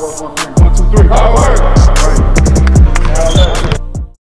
work one minute. One, two, three. Hard work.